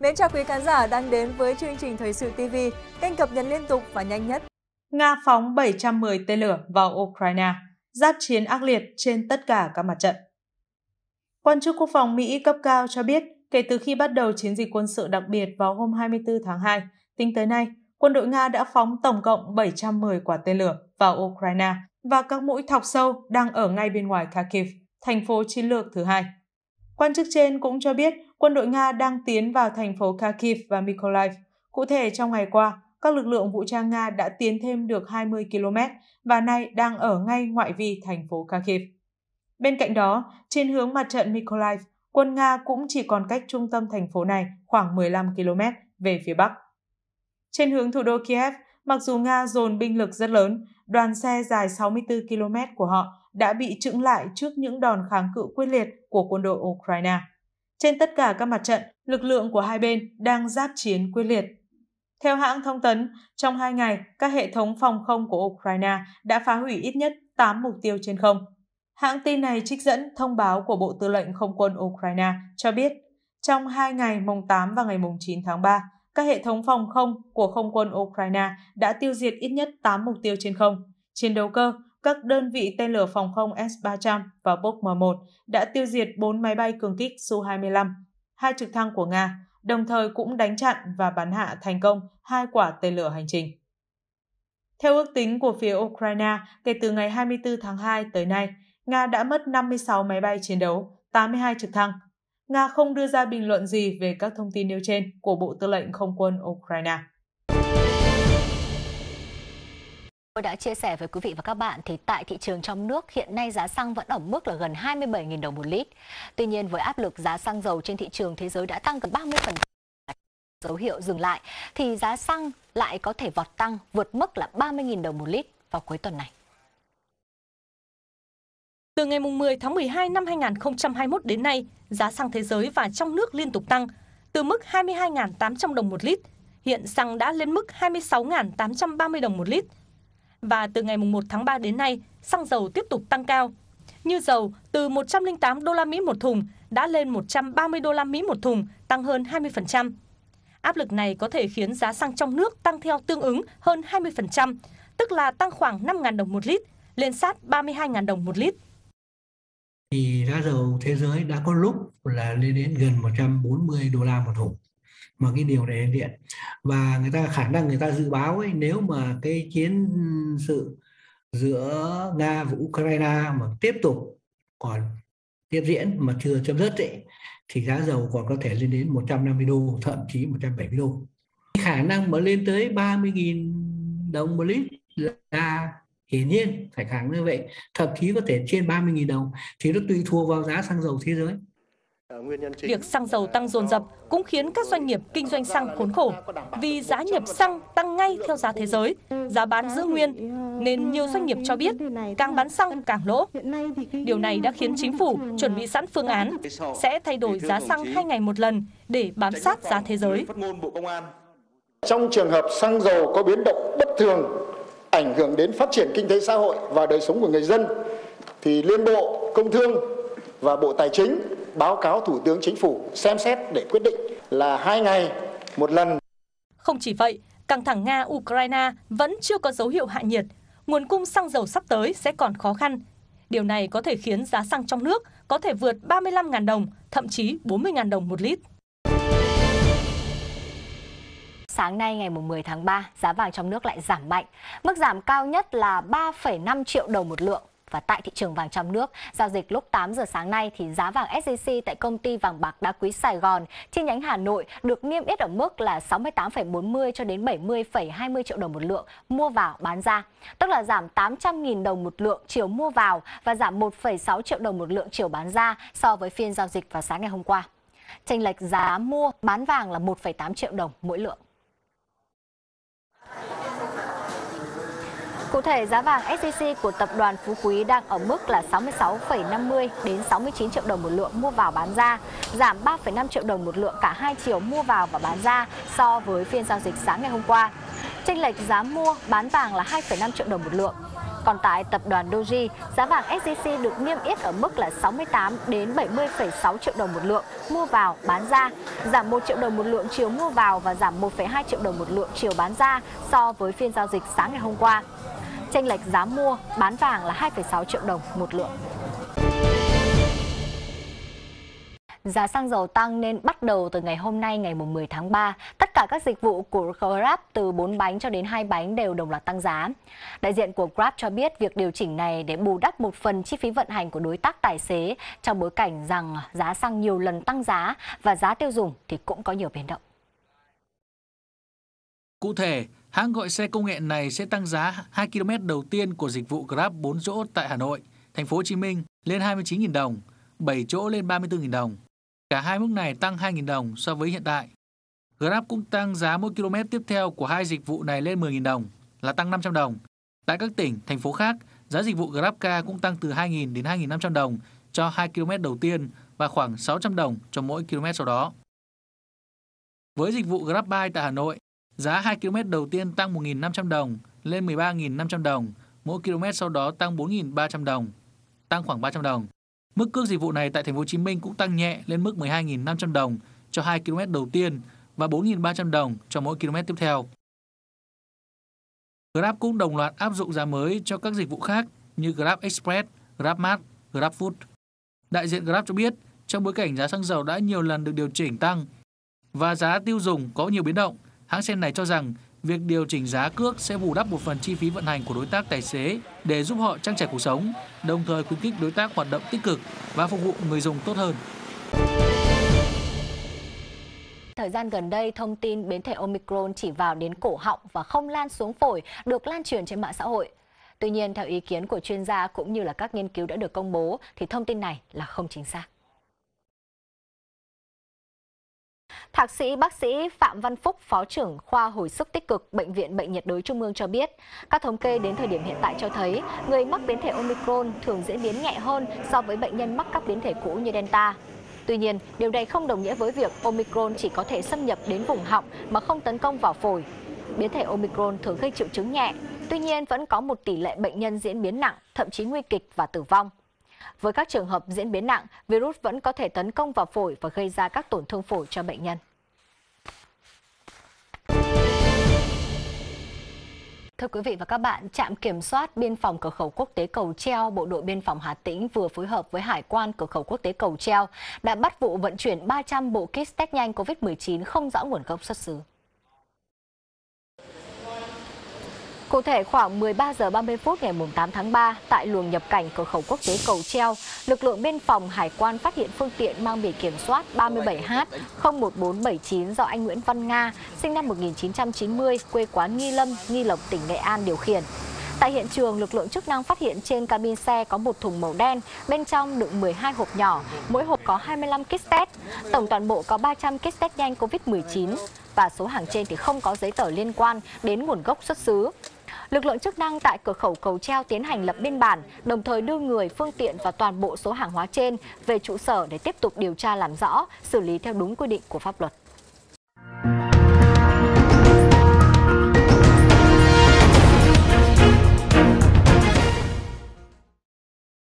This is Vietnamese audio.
Mến chào quý khán giả đang đến với chương trình Thời sự TV, kênh cập nhật liên tục và nhanh nhất. Nga phóng 710 tên lửa vào Ukraine, giáp chiến ác liệt trên tất cả các mặt trận. Quan chức quốc phòng Mỹ cấp cao cho biết, kể từ khi bắt đầu chiến dịch quân sự đặc biệt vào hôm 24 tháng 2, tính tới nay, quân đội Nga đã phóng tổng cộng 710 quả tên lửa vào Ukraine và các mũi thọc sâu đang ở ngay bên ngoài Kharkiv, thành phố chiến lược thứ hai. Quan chức trên cũng cho biết quân đội Nga đang tiến vào thành phố Kharkiv và Mykolaiv. Cụ thể, trong ngày qua, các lực lượng vũ trang Nga đã tiến thêm được 20 km và nay đang ở ngay ngoại vi thành phố Kharkiv. Bên cạnh đó, trên hướng mặt trận Mykolaiv, quân Nga cũng chỉ còn cách trung tâm thành phố này khoảng 15 km về phía bắc. Trên hướng thủ đô Kiev, mặc dù Nga dồn binh lực rất lớn, đoàn xe dài 64 km của họ đã bị trứng lại trước những đòn kháng cự quyết liệt của quân đội Ukraine. Trên tất cả các mặt trận, lực lượng của hai bên đang giáp chiến quyết liệt. Theo hãng thông tấn, trong hai ngày, các hệ thống phòng không của Ukraine đã phá hủy ít nhất 8 mục tiêu trên không. Hãng tin này trích dẫn thông báo của Bộ Tư lệnh Không quân Ukraine cho biết, trong hai ngày mùng 8 và ngày mùng 9 tháng 3, các hệ thống phòng không của không quân Ukraine đã tiêu diệt ít nhất 8 mục tiêu trên không. Chiến đấu cơ, các đơn vị tên lửa phòng không S-300 và Bok M1 đã tiêu diệt 4 máy bay cường kích Su-25, hai trực thăng của Nga, đồng thời cũng đánh chặn và bắn hạ thành công hai quả tên lửa hành trình. Theo ước tính của phía Ukraine, kể từ ngày 24 tháng 2 tới nay, Nga đã mất 56 máy bay chiến đấu, 82 trực thăng. Nga không đưa ra bình luận gì về các thông tin nêu trên của Bộ Tư lệnh Không quân Ukraine. Tôi đã chia sẻ với quý vị và các bạn thì tại thị trường trong nước hiện nay giá xăng vẫn ở mức là gần 27.000 đồng một lít. Tuy nhiên với áp lực giá xăng dầu trên thị trường thế giới đã tăng gần 30% dấu hiệu dừng lại thì giá xăng lại có thể vọt tăng vượt mức là 30.000 đồng một lít vào cuối tuần này. Từ ngày 10 tháng 12 năm 2021 đến nay, giá xăng thế giới và trong nước liên tục tăng, từ mức 22.800 đồng một lít, hiện xăng đã lên mức 26.830 đồng một lít. Và từ ngày 1 tháng 3 đến nay, xăng dầu tiếp tục tăng cao. Như dầu từ 108 đô la Mỹ một thùng đã lên 130 đô la Mỹ một thùng, tăng hơn 20%. Áp lực này có thể khiến giá xăng trong nước tăng theo tương ứng hơn 20%, tức là tăng khoảng 5.000 đồng một lít, lên sát 32.000 đồng một lít thì giá dầu thế giới đã có lúc là lên đến gần 140 đô la một thùng mà cái điều này hiện điện và người ta khả năng người ta dự báo ấy nếu mà cái chiến sự giữa nga và ukraine mà tiếp tục còn tiếp diễn mà chưa chấm dứt ấy, thì giá dầu còn có thể lên đến 150 đô thậm chí 170 đô. Khả năng mà lên tới 30.000 đồng một lít là hiển nhiên phải khẳng như vậy. Thậm chí có thể trên 30.000 đồng. Thì nó tùy thuộc vào giá xăng dầu thế giới. Việc xăng dầu tăng dồn dập cũng khiến các doanh nghiệp kinh doanh xăng khốn khổ vì giá nhập xăng tăng ngay theo giá thế giới, giá bán giữ nguyên, nên nhiều doanh nghiệp cho biết càng bán xăng càng lỗ. Điều này đã khiến chính phủ chuẩn bị sẵn phương án sẽ thay đổi giá xăng hai ngày một lần để bám sát giá thế giới. Trong trường hợp xăng dầu có biến động bất thường ảnh hưởng đến phát triển kinh tế xã hội và đời sống của người dân thì Liên Bộ Công Thương và Bộ Tài chính báo cáo Thủ tướng Chính phủ xem xét để quyết định là hai ngày một lần. Không chỉ vậy, căng thẳng Nga-Ukraine vẫn chưa có dấu hiệu hạ nhiệt. Nguồn cung xăng dầu sắp tới sẽ còn khó khăn. Điều này có thể khiến giá xăng trong nước có thể vượt 35.000 đồng, thậm chí 40.000 đồng một lít. Sáng nay ngày 10 tháng 3, giá vàng trong nước lại giảm mạnh. Mức giảm cao nhất là 3,5 triệu đồng một lượng. Và tại thị trường vàng trong nước, giao dịch lúc 8 giờ sáng nay thì giá vàng SJC tại công ty vàng bạc đá quý Sài Gòn chi nhánh Hà Nội được niêm yết ở mức là 68,40 cho đến 70,20 triệu đồng một lượng mua vào bán ra, tức là giảm 800.000 đồng một lượng chiều mua vào và giảm 1,6 triệu đồng một lượng chiều bán ra so với phiên giao dịch vào sáng ngày hôm qua. Chênh lệch giá mua bán vàng là 1,8 triệu đồng mỗi lượng. Cụ thể, giá vàng SJC của tập đoàn Phú Quý đang ở mức là 66,50 đến 69 triệu đồng một lượng mua vào bán ra, giảm 3,5 triệu đồng một lượng cả hai chiều mua vào và bán ra so với phiên giao dịch sáng ngày hôm qua. Chênh lệch giá mua bán vàng là 2,5 triệu đồng một lượng. Còn tại tập đoàn Doji, giá vàng SJC được niêm yết ở mức là 68 đến 70,6 triệu đồng một lượng mua vào bán ra, giảm 1 triệu đồng một lượng chiều mua vào và giảm 1,2 triệu đồng một lượng chiều bán ra so với phiên giao dịch sáng ngày hôm qua. Chênh lệch giá mua bán vàng là 2,6 triệu đồng một lượng. Giá xăng dầu tăng nên bắt đầu từ ngày hôm nay ngày 10 tháng 3, tất cả các dịch vụ của Grab từ 4 bánh cho đến 2 bánh đều đồng loạt tăng giá. Đại diện của Grab cho biết việc điều chỉnh này để bù đắp một phần chi phí vận hành của đối tác tài xế trong bối cảnh rằng giá xăng nhiều lần tăng giá và giá tiêu dùng thì cũng có nhiều biến động. Cụ thể, hãng gọi xe công nghệ này sẽ tăng giá 2 km đầu tiên của dịch vụ Grab 4 chỗ tại Hà Nội, thành phố Hồ Chí Minh lên 29.000 đồng, 7 chỗ lên 34.000 đồng. Cả hai mức này tăng 2.000 đồng so với hiện tại. Grab cũng tăng giá mỗi km tiếp theo của hai dịch vụ này lên 10.000 đồng, là tăng 500 đồng. Tại các tỉnh, thành phố khác, giá dịch vụ GrabCar cũng tăng từ 2.000 đến 2.500 đồng cho 2 km đầu tiên và khoảng 600 đồng cho mỗi km sau đó. Với dịch vụ GrabBuy tại Hà Nội, giá 2 km đầu tiên tăng 1.500 đồng lên 13.500 đồng, mỗi km sau đó tăng 4.300 đồng, tăng khoảng 300 đồng. Mức cước dịch vụ này tại thành phố Hồ Chí Minh cũng tăng nhẹ lên mức 12.500 đồng cho 2 km đầu tiên và 4.300 đồng cho mỗi km tiếp theo. Grab cũng đồng loạt áp dụng giá mới cho các dịch vụ khác như Grab Express, GrabMart, GrabFood. Đại diện Grab cho biết, trong bối cảnh giá xăng dầu đã nhiều lần được điều chỉnh tăng và giá tiêu dùng có nhiều biến động, hãng xe này cho rằng việc điều chỉnh giá cước sẽ bù đắp một phần chi phí vận hành của đối tác tài xế để giúp họ trang trải cuộc sống, đồng thời khuyến khích đối tác hoạt động tích cực và phục vụ người dùng tốt hơn. Thời gian gần đây, thông tin biến thể Omicron chỉ vào đến cổ họng và không lan xuống phổi được lan truyền trên mạng xã hội. Tuy nhiên, theo ý kiến của chuyên gia cũng như là các nghiên cứu đã được công bố, thì thông tin này là không chính xác. Thạc sĩ bác sĩ Phạm Văn Phúc, Phó trưởng khoa hồi sức tích cực Bệnh viện Bệnh nhiệt đới Trung ương cho biết, các thống kê đến thời điểm hiện tại cho thấy người mắc biến thể Omicron thường diễn biến nhẹ hơn so với bệnh nhân mắc các biến thể cũ như Delta. Tuy nhiên, điều này không đồng nghĩa với việc Omicron chỉ có thể xâm nhập đến vùng họng mà không tấn công vào phổi. Biến thể Omicron thường gây triệu chứng nhẹ, tuy nhiên vẫn có một tỷ lệ bệnh nhân diễn biến nặng, thậm chí nguy kịch và tử vong. Với các trường hợp diễn biến nặng, virus vẫn có thể tấn công vào phổi và gây ra các tổn thương phổi cho bệnh nhân. Thưa quý vị và các bạn, trạm kiểm soát biên phòng cửa khẩu quốc tế Cầu Treo, Bộ đội biên phòng Hà Tĩnh vừa phối hợp với Hải quan cửa khẩu quốc tế Cầu Treo đã bắt vụ vận chuyển 300 bộ kit test nhanh COVID-19 không rõ nguồn gốc xuất xứ. Cụ thể khoảng 13 giờ 30 phút ngày 8 tháng 3, tại luồng nhập cảnh cửa khẩu quốc tế Cầu Treo, lực lượng biên phòng hải quan phát hiện phương tiện mang biển kiểm soát 37H01479 do anh Nguyễn Văn Nga, sinh năm 1990, quê quán Nghi Lâm, Nghi Lộc, tỉnh Nghệ An điều khiển. Tại hiện trường, lực lượng chức năng phát hiện trên cabin xe có một thùng màu đen, bên trong đựng 12 hộp nhỏ, mỗi hộp có 25 kit test. Tổng toàn bộ có 300 kit test nhanh COVID-19 và số hàng trên thì không có giấy tờ liên quan đến nguồn gốc xuất xứ. Lực lượng chức năng tại cửa khẩu cầu treo tiến hành lập biên bản, đồng thời đưa người, phương tiện và toàn bộ số hàng hóa trên về trụ sở để tiếp tục điều tra làm rõ, xử lý theo đúng quy định của pháp luật.